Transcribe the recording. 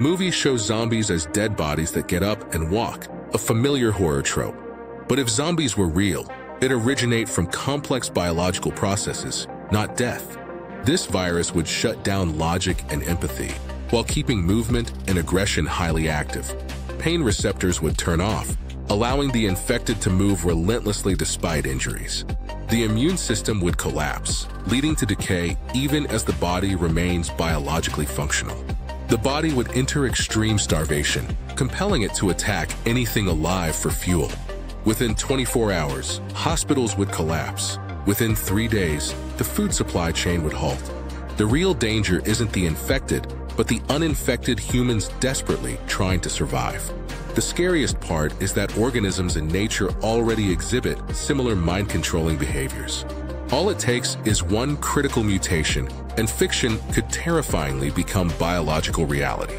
Movies show zombies as dead bodies that get up and walk, a familiar horror trope. But if zombies were real, it originate from complex biological processes, not death. This virus would shut down logic and empathy, while keeping movement and aggression highly active. Pain receptors would turn off, allowing the infected to move relentlessly despite injuries. The immune system would collapse, leading to decay even as the body remains biologically functional. The body would enter extreme starvation, compelling it to attack anything alive for fuel. Within 24 hours, hospitals would collapse. Within three days, the food supply chain would halt. The real danger isn't the infected, but the uninfected humans desperately trying to survive. The scariest part is that organisms in nature already exhibit similar mind-controlling behaviors. All it takes is one critical mutation, and fiction could terrifyingly become biological reality.